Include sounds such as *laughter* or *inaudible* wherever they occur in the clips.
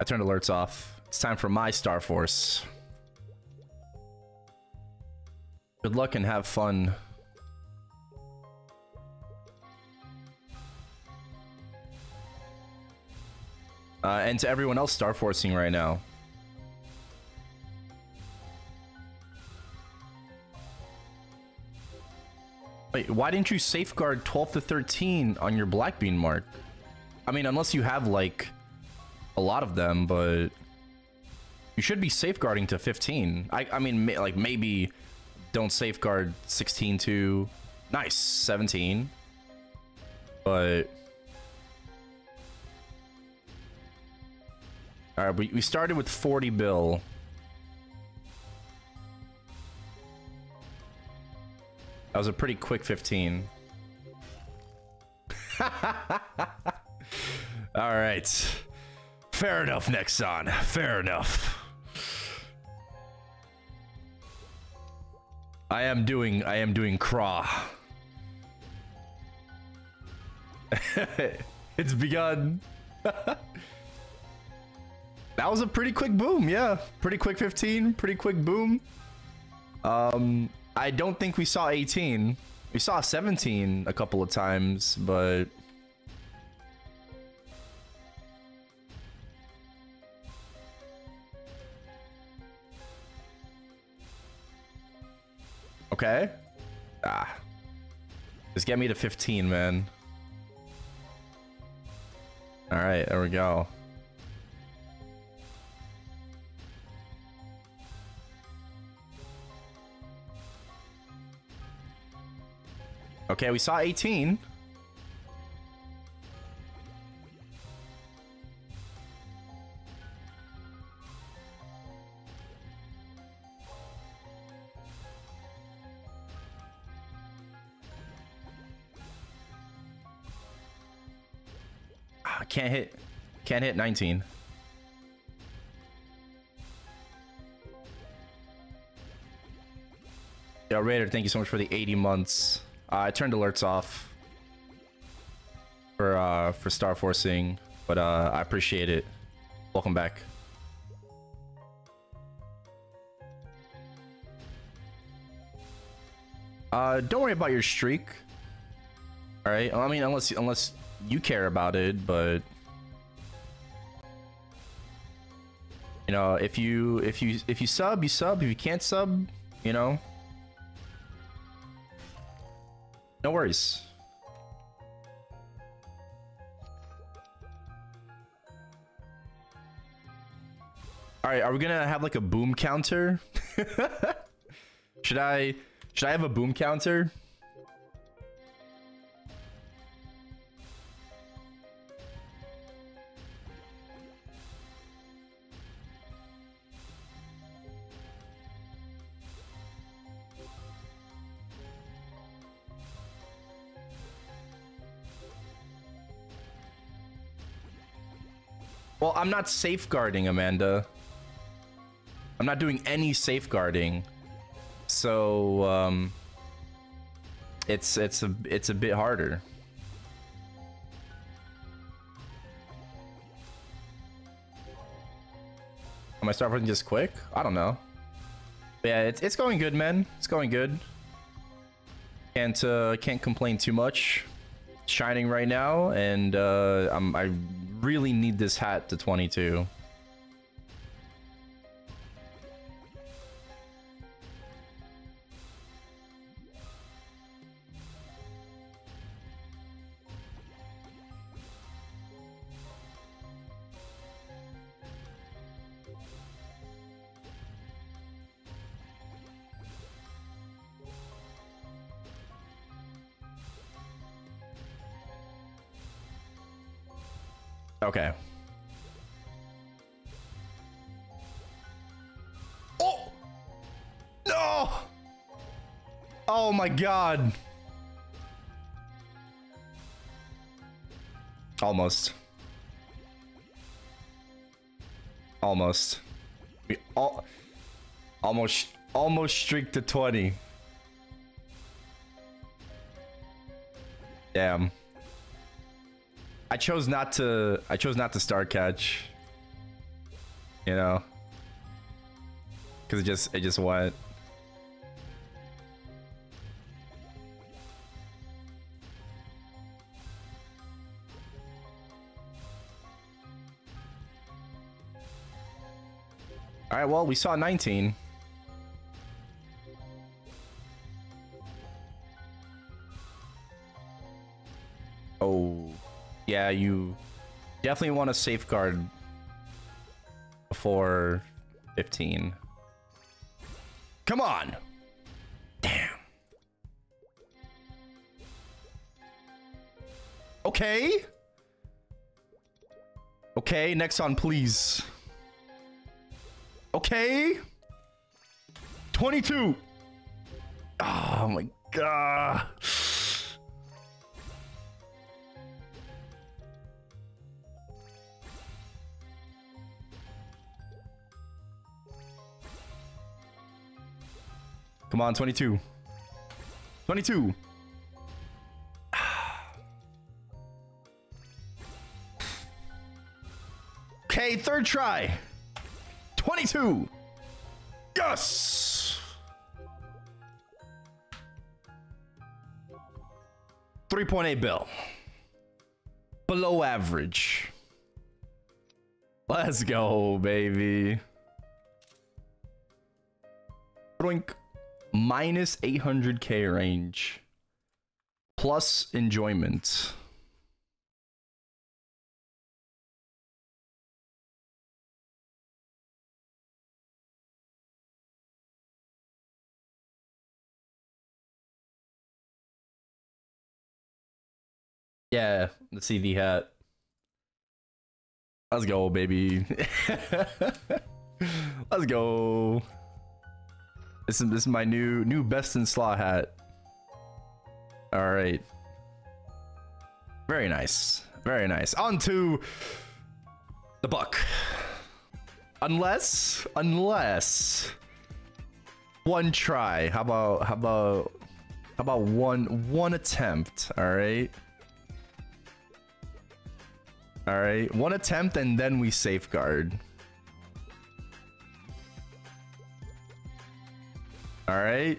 I turned alerts off. It's time for my Star Force. Good luck and have fun. Uh, and to everyone else Star Forcing right now. Wait, why didn't you safeguard 12 to 13 on your black bean mark? I mean, unless you have like a lot of them, but you should be safeguarding to 15. I, I mean, like maybe don't safeguard 16 to nice 17, but all right, we, we started with 40 bill. That was a pretty quick 15. *laughs* All right. Fair enough, Nexon. Fair enough. I am doing I am doing craw. *laughs* it's begun. *laughs* that was a pretty quick boom, yeah. Pretty quick 15, pretty quick boom. Um I don't think we saw 18. We saw 17 a couple of times, but... Okay. Ah. Just get me to 15, man. Alright, there we go. Okay, we saw 18. Can't hit can't hit 19. Yo, Raider, thank you so much for the 80 months. Uh, I turned alerts off for uh, for Star Forcing, but uh, I appreciate it. Welcome back. Uh, don't worry about your streak. All right. I mean, unless unless you care about it, but you know, if you if you if you sub, you sub. If you can't sub, you know, no worries. All right, are we gonna have like a boom counter? *laughs* should I should I have a boom counter? Well, I'm not safeguarding, Amanda. I'm not doing any safeguarding. So, um, it's it's a it's a bit harder. Am I starting just quick? I don't know. But yeah, it's it's going good, man. It's going good. Can't uh, can't complain too much. Shining right now, and uh, I'm I really need this hat to 22. Okay. Oh! No! Oh my god. Almost. Almost. We all almost almost streaked to 20. Damn. Chose not to I chose not to star catch. you know? Because it just, it just went. All right, well, we saw 19. Yeah, you definitely want to safeguard before 15. Come on. Damn. Okay. Okay, Nexon, please. Okay. 22. Oh my god. Come on, 22. 22. *sighs* Okay, third try. 22. Yes. 3.8 bill. Below average. Let's go, baby. Blink. Minus 800k range. Plus enjoyment. Yeah, the CV hat. Let's go, baby. *laughs* Let's go. This is this is my new new best in slot hat. All right. Very nice. Very nice. On to the buck. Unless unless one try. How about how about how about one one attempt, all right? All right, one attempt and then we safeguard. All right.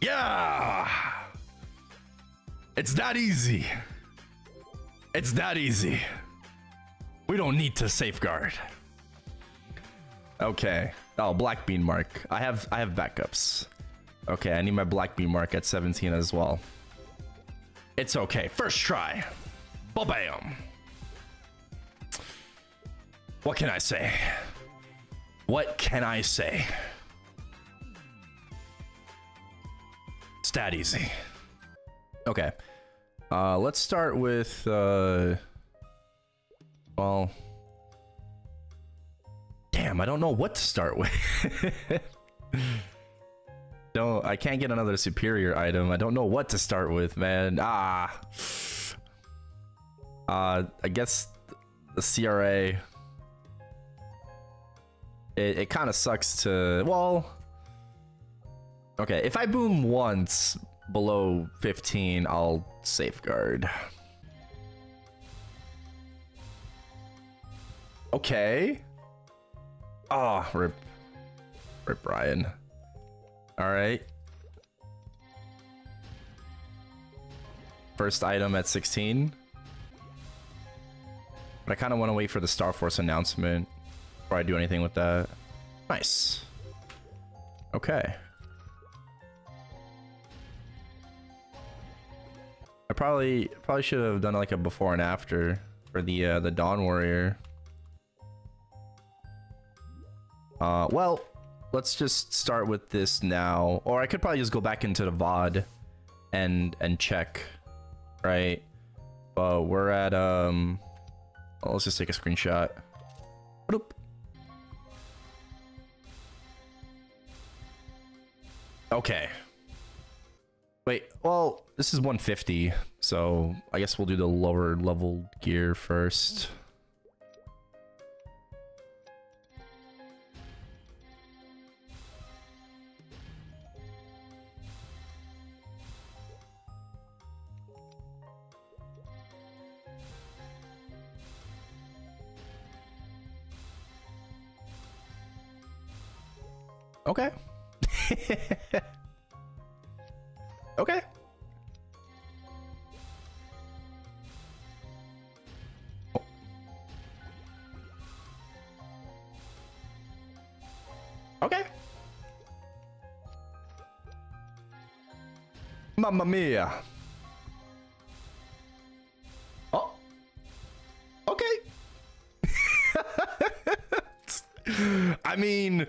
Yeah. It's that easy. It's that easy. We don't need to safeguard. Okay. Oh, black bean mark. I have I have backups. Okay, I need my black bean mark at 17 as well. It's okay. First try. Ba-bam. What can I say? What can I say? It's that easy. Okay. Uh, let's start with, uh, well, damn, I don't know what to start with. *laughs* don't, I can't get another superior item. I don't know what to start with, man. Ah. Uh, I guess the CRA. It, it kind of sucks to, well, okay, if I boom once below 15, I'll safeguard. Okay. Oh, rip. Rip Brian. All right. First item at 16. But I kind of want to wait for the Star Force announcement before I do anything with that. Nice. Okay. I probably probably should have done like a before and after for the uh, the Dawn Warrior. Uh, well, let's just start with this now, or I could probably just go back into the VOD and and check, right? But we're at um, well, let's just take a screenshot. Bloop. Okay. Wait, well, this is 150, so I guess we'll do the lower level gear first. Okay. *laughs* okay. Okay. Mamma mia. Oh. Okay. *laughs* I mean,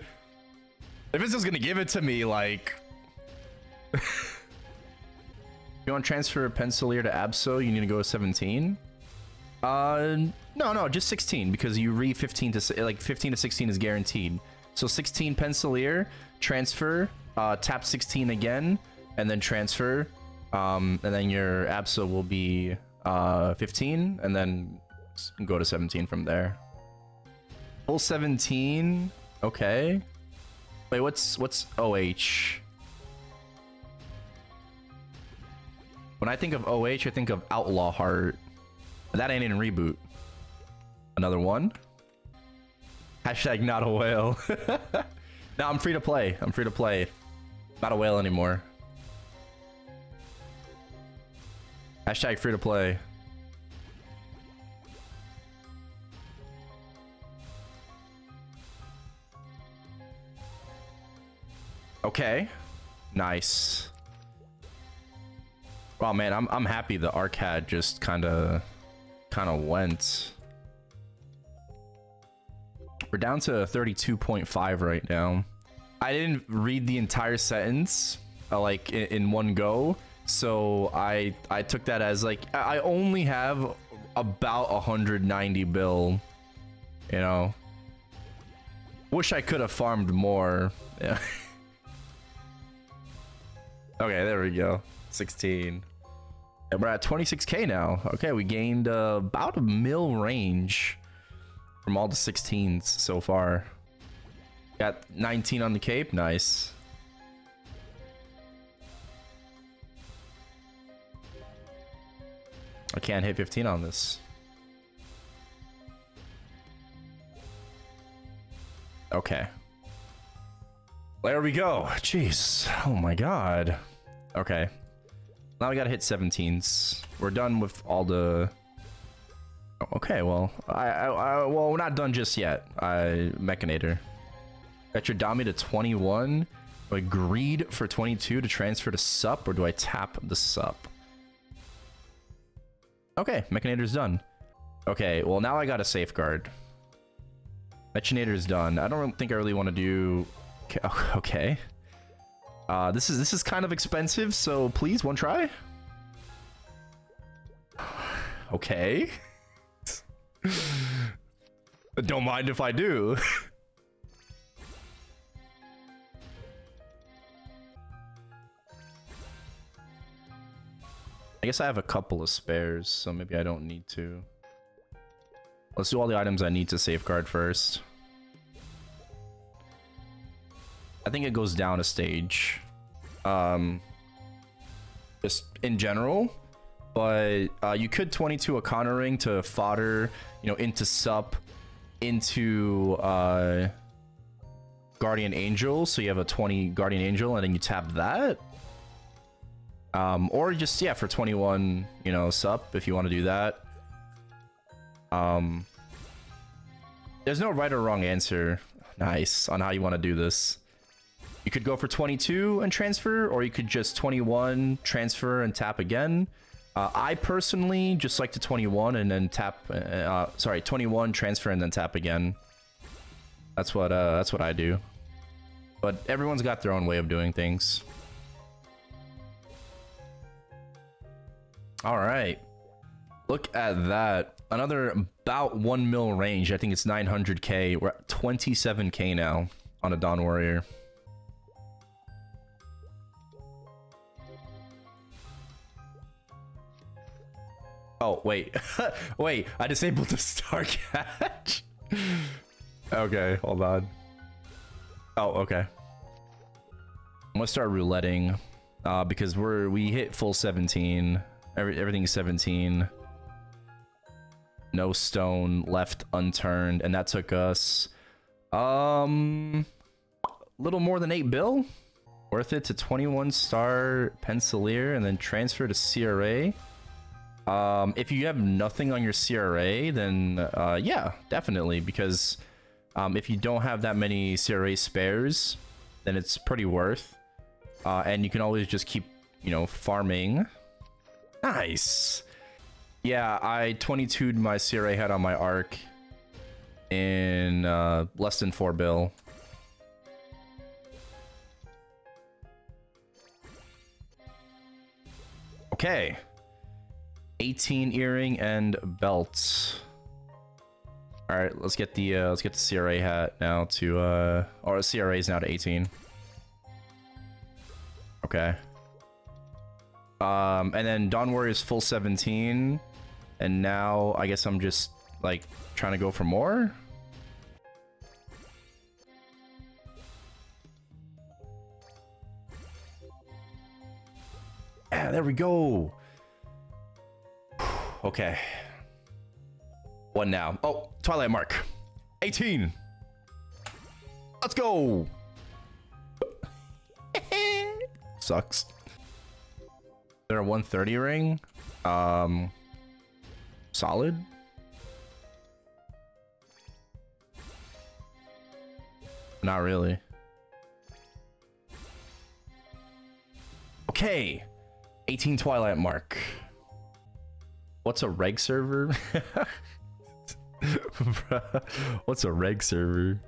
if it's just gonna give it to me, like. *laughs* you want to transfer a Pensalir to Absol, you need to go to 17? Uh, no, no, just 16 because you re 15 to like 15 to 16 is guaranteed. So 16 Pensalir, transfer, uh, tap 16 again, and then transfer. Um, and then your Absol will be uh, 15, and then go to 17 from there. Full 17. Okay. Wait, what's what's OH? When I think of OH, I think of Outlaw Heart. That ain't in reboot. Another one. Hashtag not a whale. *laughs* now I'm free to play. I'm free to play. Not a whale anymore. Hashtag free to play. Okay. Nice. Wow, man, I'm I'm happy the arcade just kind of kind of went. We're down to 32.5 right now. I didn't read the entire sentence uh, like in, in, one go, so I I took that as like I only have about 190 bill, you know. Wish I could have farmed more. Yeah. *laughs* okay, there we go. 16. And we're at 26k now. Okay, we gained uh, about a mil range from all the 16s so far. Got 19 on the cape. Nice. I can't hit 15 on this. Okay. There we go. Jeez. Oh my god. Okay. Now we gotta hit 17s. We're done with all the... Oh, okay, well, I, I, I well, we're not done just yet. I Mechanator. Got your Dami to 21. Do I greed for 22 to transfer to sup, or do I tap the sup? Okay, Mechanator's done. Okay, well now I got a safeguard. Mechanator's done. I don't think I really want to do... Okay. *laughs* Uh, this is this is kind of expensive, so please one try. okay. *laughs* Don't mind if I do. *laughs* I guess I have a couple of spares, so maybe I don't need to. Let's do all the items I need to safeguard first. I think it goes down a stage. Um, just in general. But uh, you could 22 a Kanna ring to fodder, you know, into sup, into uh, Guardian Angel. So you have a 20 Guardian Angel and then you tap that. Um, or just, yeah, for 21, you know, sup if you want to do that. Um, there's no right or wrong answer. Nice on how you want to do this. You could go for 22 and transfer, or you could just 21, transfer, and tap again. Uh, I personally just like to 21 and then tap, uh, uh, sorry, 21, transfer, and then tap again. That's what, uh, that's what I do. But everyone's got their own way of doing things. All right. Look at that. Another about 1 mil range. I think it's 900k. We're at 27k now on a Dawn Warrior. Oh, wait. *laughs* wait, I disabled the star *laughs* catch. okay, hold on. Oh, okay. I'm gonna start rouletting. Uh, because we're we hit full 17. Every, everything's 17. No stone left unturned, and that took us um little more than 8 bill. Worth it to 21 star Pensalir and then transfer to CRA. Um, if you have nothing on your CRA, then uh, yeah, definitely. Because um, if you don't have that many CRA spares, then it's pretty worth. Uh, and you can always just keep, you know, farming. Nice. Yeah, I 22'd my CRA head on my Ark in uh, less than 4 bill. Okay. 18 earring and belts. All right, let's get the uh, let's get the CRA hat now to uh or CRA is now to 18. Okay. Um and then Dawn Warrior is full 17 and now I guess I'm just like trying to go for more. Yeah, there we go. Okay. One now. Oh, Twilight Mark. 18. Let's go. *laughs* Sucks. There a 130 ring. Um, solid. Not really. Okay. 18 Twilight Mark. What's a reg server? *laughs* What's a reg server?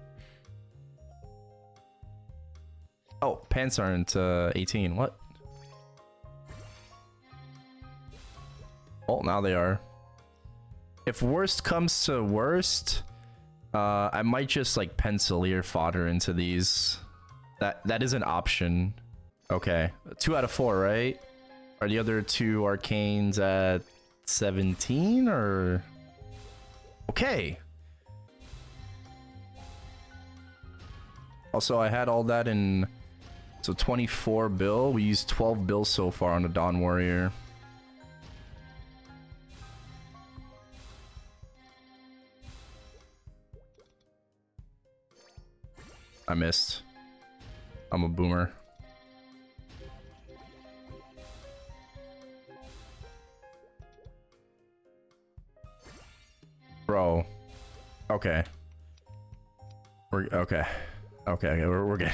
Oh, pants aren't uh, 18. What? Oh, now they are. If worst comes to worst, uh, I might just like Pensalir fodder into these. That that is an option. Okay, two out of four, right? Are the other two arcanes at 17 or? Okay. Also, I had all that in... So 24 bill. We used 12 bill so far on the Dawn Warrior. I missed. I'm a boomer. Bro. Okay. We're okay. Okay, okay we're, we're good.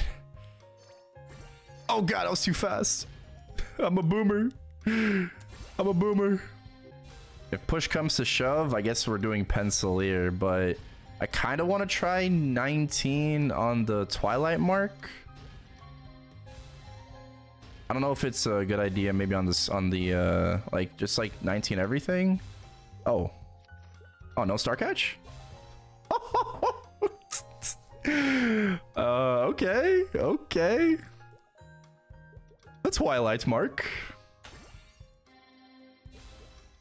Oh god, I was too fast. I'm a boomer. I'm a boomer. If push comes to shove, I guess we're doing Pensalir, but I kind of want to try 19 on the Twilight mark. I don't know if it's a good idea maybe on this on the uh like just like 19 everything. Oh, Oh, no star catch? *laughs* uh, okay, okay. The Twilight Mark.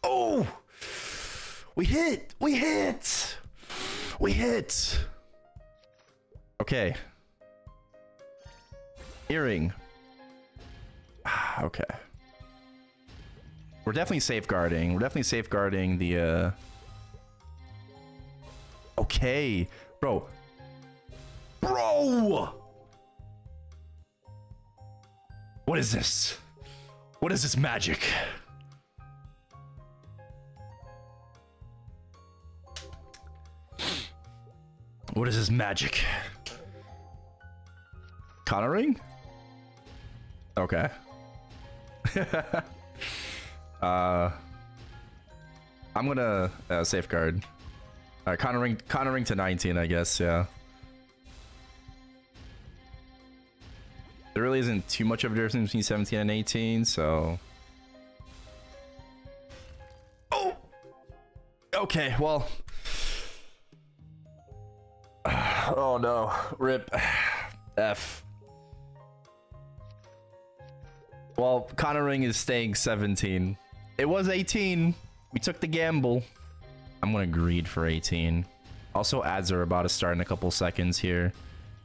Oh! We hit! We hit! We hit! Okay. Earring. okay. We're definitely safeguarding. We're definitely safeguarding the, uh... Okay. Bro. Bro! What is this? What is this magic? What is this magic? Connering? Okay. *laughs* uh, I'm gonna uh, safeguard. All right, Connoring, Connoring to 19, I guess, yeah. There really isn't too much of a difference between 17 and 18, so... Oh! Okay, well... *sighs* Oh no, rip. *sighs* F. Well, Connoring is staying 17. It was 18. We took the gamble. I'm going to greed for 18. Also, ads are about to start in a couple seconds here.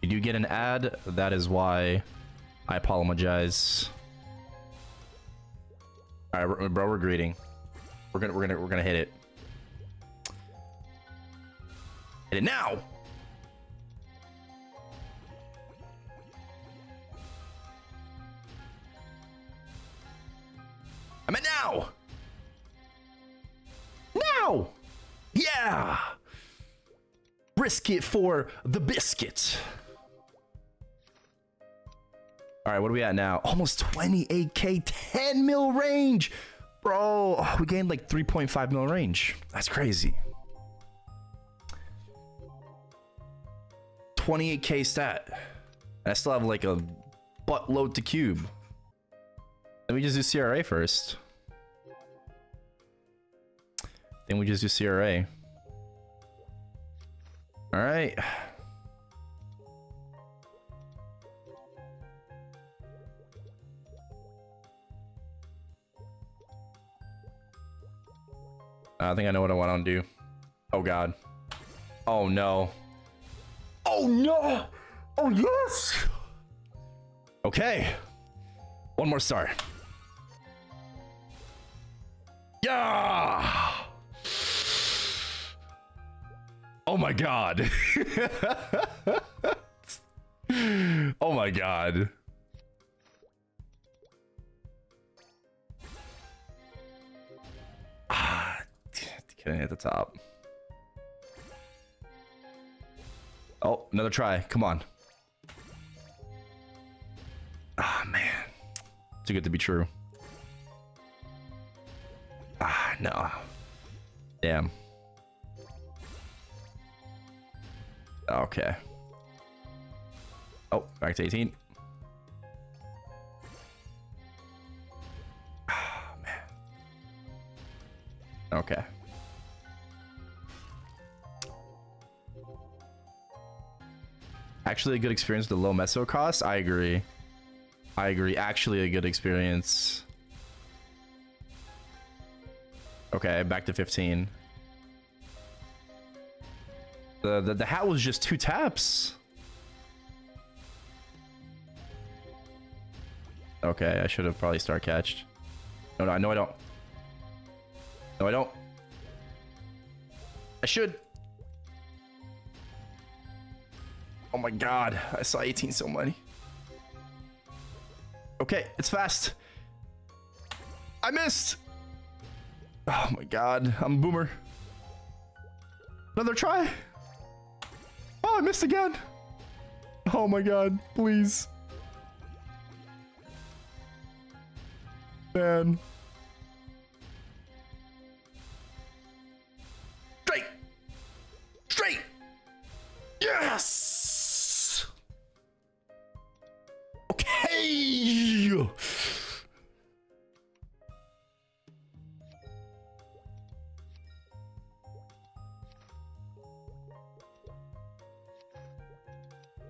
You do get an ad, that is why I apologize. All right, bro, we're greeting. We're gonna, we're gonna, we're gonna hit it. Hit it now! I'm it now! Now! Yeah! Risk it for the biscuit. All right, what are we at now? Almost 28k, 10 mil range. Bro, we gained like 3.5 mil range. That's crazy. 28k stat. I still have like a buttload to cube. Let me just do CRA first. Then we just do CRA. All right. I think I know what I want to do. Oh god. Oh no. Oh no! Oh yes! Okay. One more star. Yeah! Oh my god. *laughs* oh my god. Ah, couldn't hit the top. Oh, another try. Come on. Ah, man. Too good to be true. Ah, no. Damn. Okay. Oh, back to 18. Ah, man. Okay. Actually, a good experience with the low meso cost. I agree. I agree. Actually, a good experience. Okay, back to 15. The, the, the hat was just two taps. Okay, I should have probably star catched. No, no, no, I don't. No, I don't. I should. Oh my god, I saw 18 so many. Okay, it's fast. I missed. Oh my god, I'm a boomer. Another try. Oh, I missed again. Oh my god, please. Man. Straight. Straight. Yes. Okay.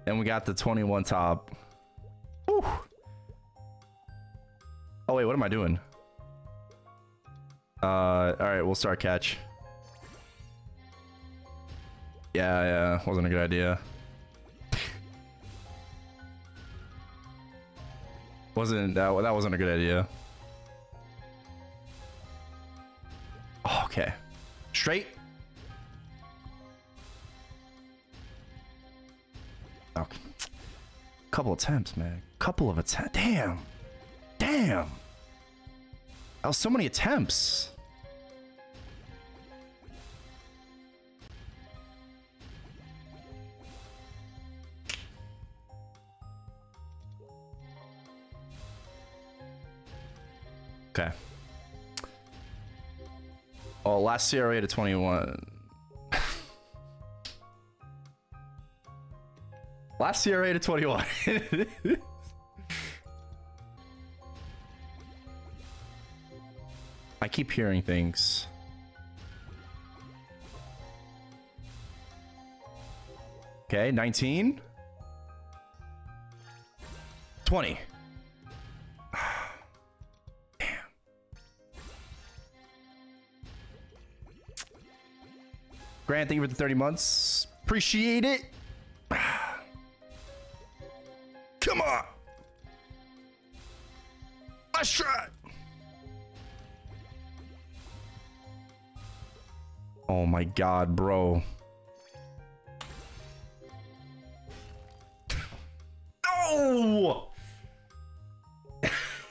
And we got the 21 top. Whew. Oh, wait, what am I doing? Uh, all right, we'll start catch. Yeah, yeah, wasn't a good idea. wasn't that that wasn't a good idea. Oh, okay, straight. Couple attempts, man. Couple of attempts. Damn. Damn. That was so many attempts. Okay. Oh, last CRA to 21. Last CRA to 21. *laughs* I keep hearing things. Okay, 19. 20. *sighs* Damn. Grant, thank you for the 30 months. Appreciate it. God, bro. No! *laughs*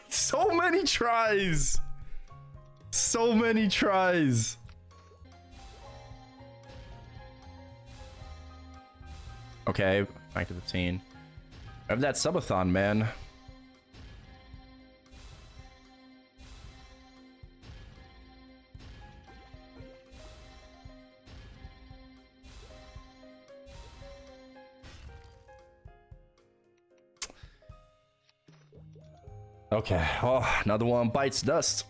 so many tries. so many tries. Okay, back to 15. I have that subathon, man. Okay, oh, another one bites dust.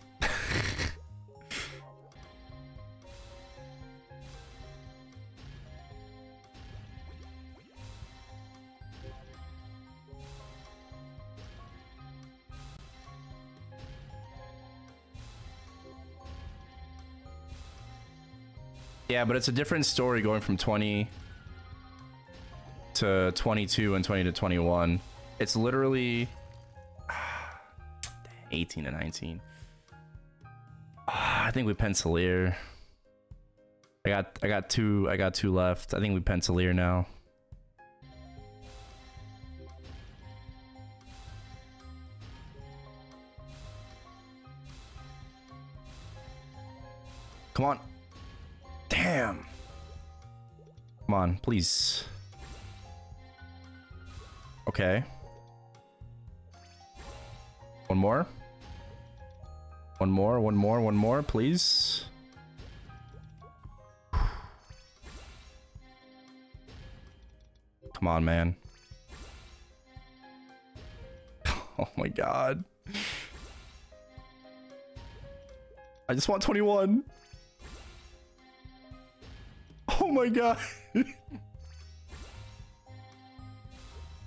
Yeah, but it's a different story going from 20 to 22 and 20 to 21. It's literally 18 to 19. Ah, I think we Pensalir. I got I got two I got two left. I think we Pensalir now. Come on. Damn. Come on, please. Okay. One more. One more, one more, one more, please. Come on, man. *laughs* Oh my god. I just want 21. Oh my god. *laughs*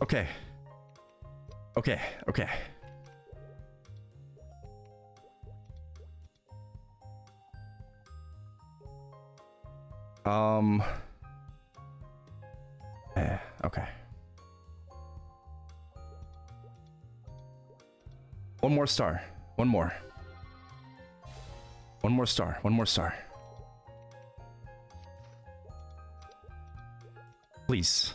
okay. Okay, okay. Um. Eh, okay. One more star. One more. One more star. One more star. Please.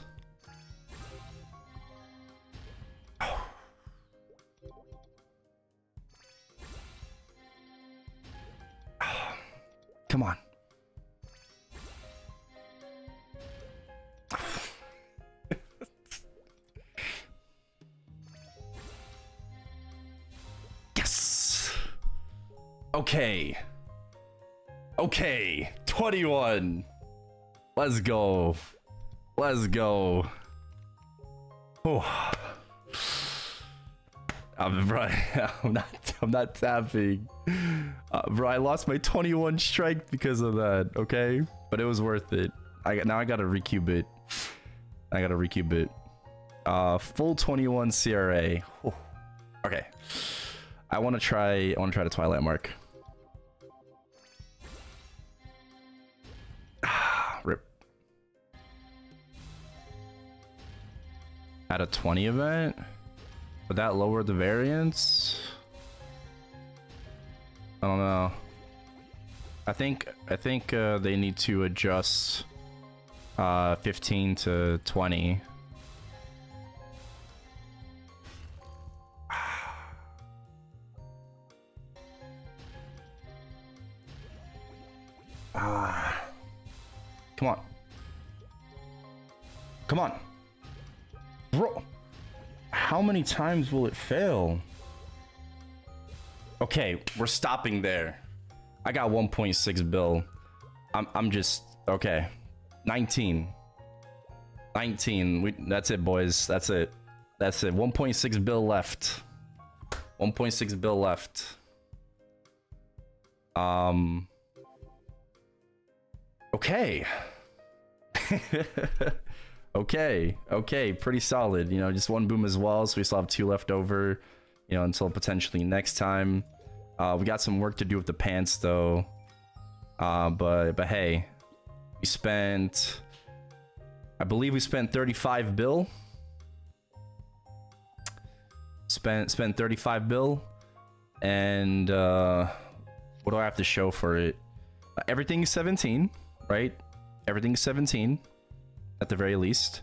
Okay. Okay. 21. Let's go. Let's go. Oh. I'm *laughs* bro, I'm not I'm not tapping. Uh, bro, I lost my 21 strike because of that, okay? But it was worth it. I got now I gotta recube it. I gotta recube it. Uh full 21 CRA. Okay. I wanna try I wanna try the Twilight Mark. At a 20 event? Would that lower the variance? I don't know. I think I think uh, they need to adjust uh, 15 to 20. *sighs* Ah. Come on. Come on. Bro. How many times will it fail? Okay, we're stopping there. I got 1.6 bill. I'm I'm just okay. 19. 19. We, that's it, boys. That's it. That's it. 1.6 bill left. 1.6 bill left. Um. Okay. *laughs* okay. Okay. Pretty solid. You know, just one boom as well. So we still have two left over. You know, until potentially next time. Uh, we got some work to do with the pants though. Uh, but but hey, we spent, I believe we spent 35 bill. Spent spent 35 bill, and uh, what do I have to show for it? Everything's 17, right? Everything's 17, at the very least.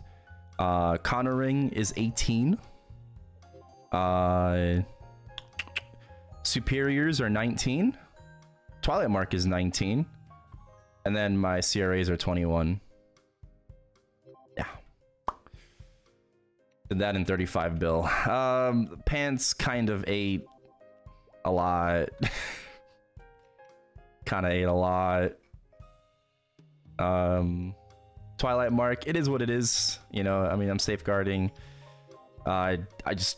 Uh, Kanna ring is 18. Uh, superiors are 19. Twilight Mark is 19. And then my CRAs are 21. Yeah. Did that in 35 bill. Um, pants kind of ate a lot. *laughs* kind of ate a lot. Um, Twilight Mark, it is what it is. You know, I mean, I'm safeguarding. Uh, I just,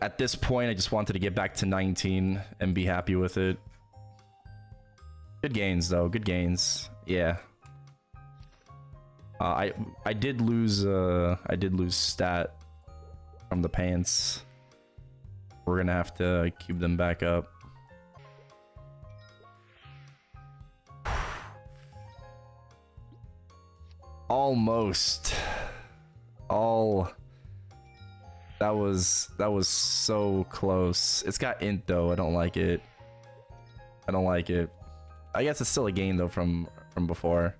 at this point, I just wanted to get back to 19 and be happy with it. Good gains though, good gains. Yeah. Uh, I I did lose uh I did lose stat from the pants. We're gonna have to cube them back up. Almost. All that was that was so close. It's got int though. I don't like it. I don't like it. I guess it's still a gain though from from before.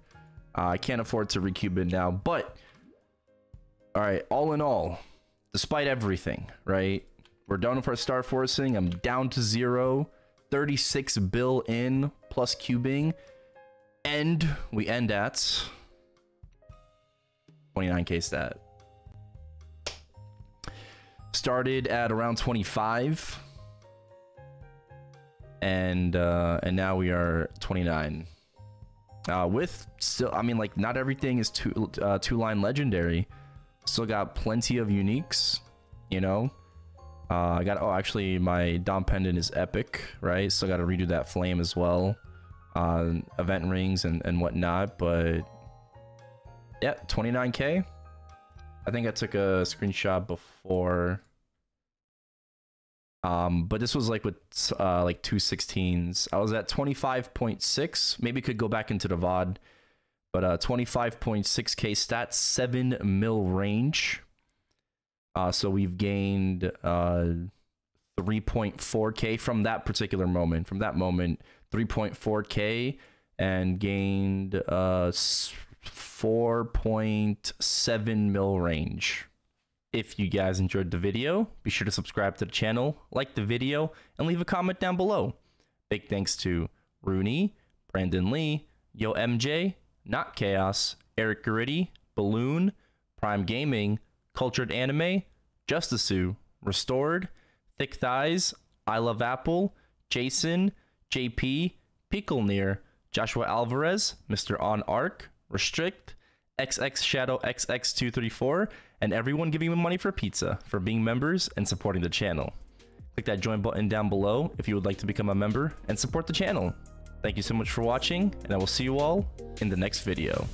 Uh, I can't afford to recube it now, but all right. All in all, despite everything, right? We're done with our star forcing. I'm down to zero. 36 bill in plus cubing, and we end at 29k stat. Started at around 25 and uh, and now we are 29. Uh, with still, I mean, like not everything is two uh, two line legendary. Still got plenty of uniques, you know. Uh, I got oh actually my Dom pendant is epic, right? Still got to redo that flame as well, uh, event rings and and whatnot. But yeah, 29k. I think I took a screenshot before um, but this was like with uh, like two 16s. I was at 25.6. Maybe could go back into the VOD. But uh, 25.6k stats, 7 mil range. Uh, so we've gained uh, 3.4k from that particular moment. From that moment, 3.4k and gained uh, 4.7 mil range. If you guys enjoyed the video, be sure to subscribe to the channel, like the video, and leave a comment down below. Big thanks to Rooney, Brandon Lee, Yo MJ, Not Chaos, Eric Gritty, Balloon, Prime Gaming, Cultured Anime, Justice Restored, Thick Thighs, I Love Apple, Jason, JP, Near, Joshua Alvarez, Mr. On Arc, Restrict, XX Shadow XX234, and everyone giving me money for pizza for being members and supporting the channel. Click that join button down below if you would like to become a member and support the channel. Thank you so much for watching, and I will see you all in the next video.